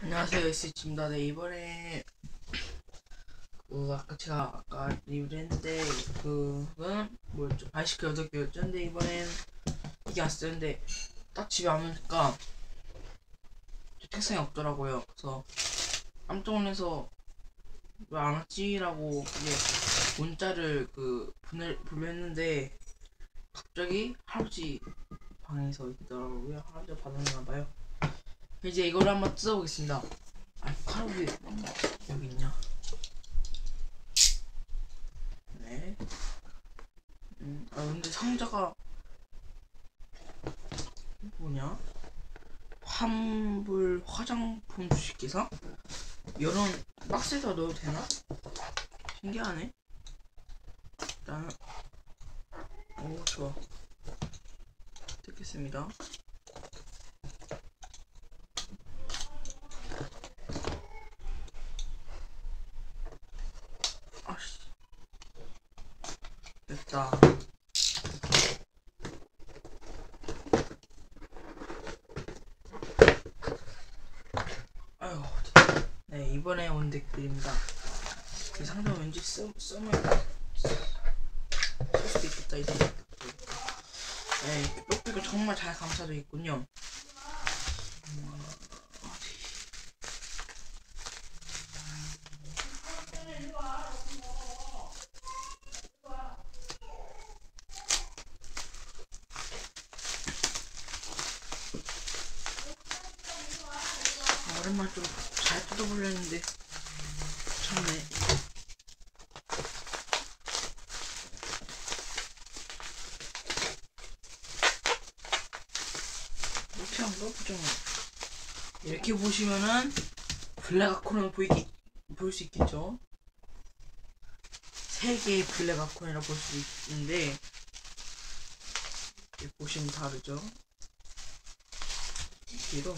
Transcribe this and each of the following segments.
안녕하세요 SH입니다. 네 이번에 그 아까 제가 아까 리뷰를 했는데 그건 뭐였죠? 바이시클 8개였죠? 근데 이번엔 이게 왔어요. 근데 딱 집에 와보니까 책상이 없더라고요. 그래서 깜짝 놀라서 왜 안 왔지라고 이제 문자를 그 보내 보냈는데 갑자기 할아버지 방에서 있더라고요. 할아버지가 받았나 봐요. 이제 이거를 한번 뜯어보겠습니다. 아, 칼이 왜 여기 있냐? 네. 음, 아, 근데 상자가 뭐냐? 환불 화장품 주식회사? 이런 박스에다 넣어도 되나? 신기하네. 일단은 오 좋아. 뜯겠습니다. 아씨 됐다. 아유. 네 이번에 온 댓글입니다. 이 상점 왠지 써, 써면 쓸 수도 있겠다 이제 네 록비가 정말 잘 감싸져 있군요. 음, 어디 아, 오랜만에 좀잘 뜯어보려 했는데 참네. 이렇게 한거 보죠. 이렇게 보시면은 블랙 아콘을 보이기 볼수 있겠죠? 세 개의 블랙 아콘이라 볼 수 있는데 이렇게 보시면 다르죠? 뒤로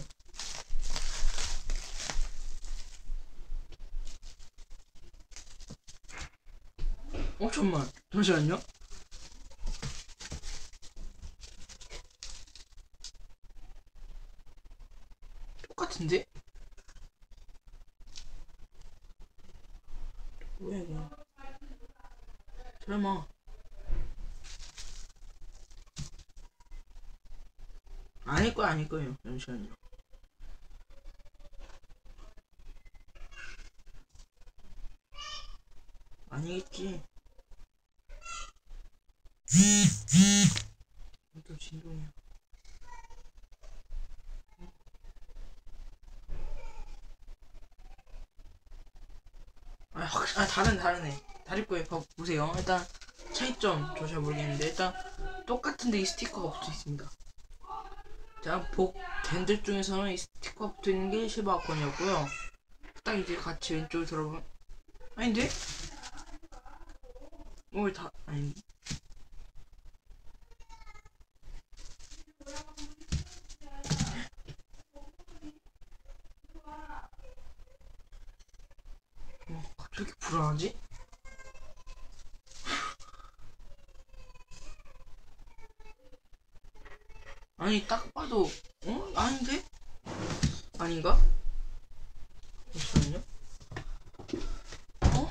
어 잠만. 잠시만요. 똑같은데? 뭐야 이거? 설마. 아닐 거야 아닐 거예요. 잠시만요. 아니겠지 또 진동이야 아, 확, 아 다른 거예요. 봐, 보세요. 일단 차이점 저 잘 모르겠는데 일단 똑같은데 이 스티커가 붙어 있습니다. 자, 복 밴들 중에서는 이 스티커가 붙어 있는 게 실버 아콘이었고요. 딱 이제 같이 왼쪽으로 들어보면 아닌데? 어, 다 아니 어, 갑자기 불안하지? 아니 딱 봐도 어? 아닌데? 아닌가? 잠시만요 어?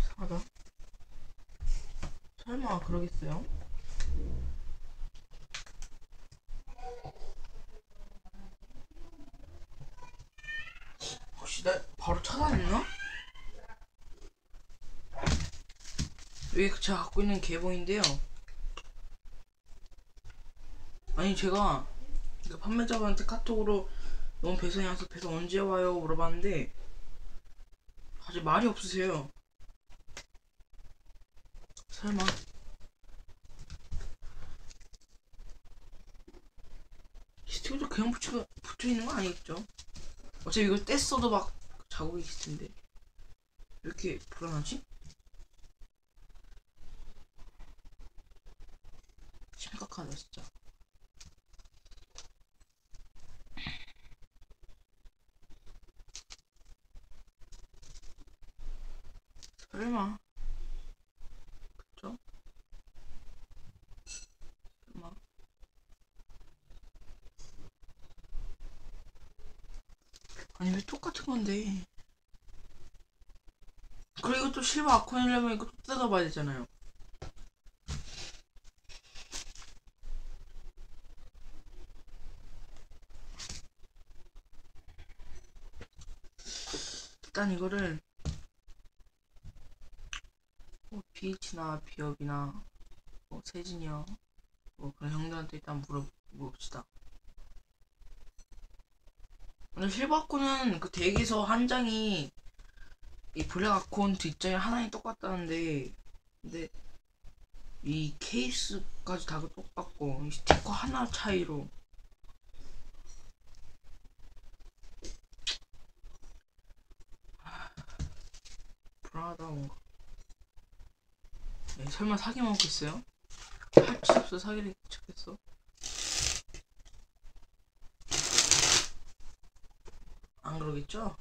이상하다 설마 그러겠어요? 혹시 나 바로 찾아냈나? 이게 제가 갖고 있는 개봉인데요 아니 제가 그 판매자분한테 카톡으로 너무 배송이 와서 배송 언제 와요 물어봤는데 아직 말이 없으세요 설마 스티커도 그냥 붙여, 붙여 있는 거 아니겠죠? 어차피 이걸 뗐어도 막 자국이 있을 텐데 왜 이렇게 불안하지? 진짜 설마 그쵸? 설마 아니 왜 똑같은 건데? 그리고 또 실버 아코니려면 이거 또 뜯어봐야 되잖아요. 일단 이거를 뭐 BH나 비업이나 뭐 세진이요 뭐 그런 형들한테 일단 물어봅시다. 근데 실버아콘은 그 덱에서 한 장이 이 블랙아콘 뒷장이 하나이 똑같다는데 근데 이 케이스까지 다 똑같고 이 스티커 하나 차이로 불안하다 뭔가 네, 설마 사기 먹겠어요? 할수 없어 사기를 쳤겠어 안 그러겠죠?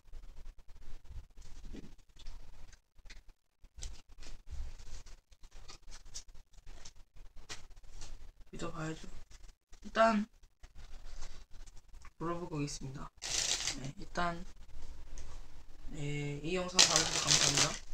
믿어봐야죠. 일단 물어보고 오겠습니다. 네, 일단 네, 이 영상 봐주셔서 감사합니다.